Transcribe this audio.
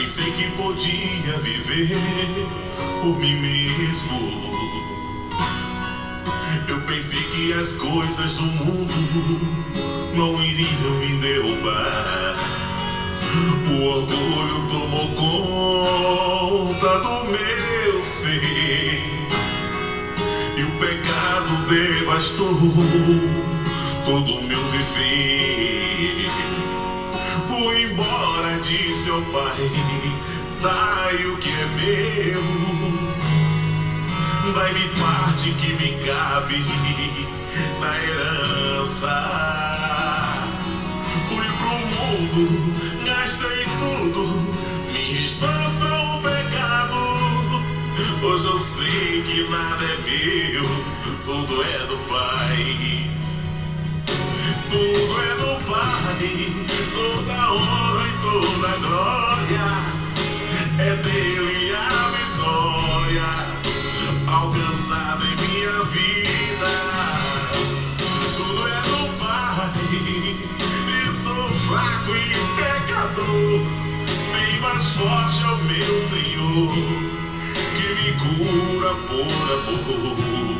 pensei que podia viver por mim mesmo. Eu pensei que as coisas do mundo não iriam me derrubar. O orgulho tomou conta do meu ser. E o pecado devastou todo o Fui embora, disse o pai, dai o que é meu. Dai-me parte que me cabe na herança. Fui pro mundo, gastei tudo, me restou o pecado. Hoje eu sei que nada é meu, tudo é do Pai. Tudo é do Pai, forte é o meu Senhor, que me cura por amor.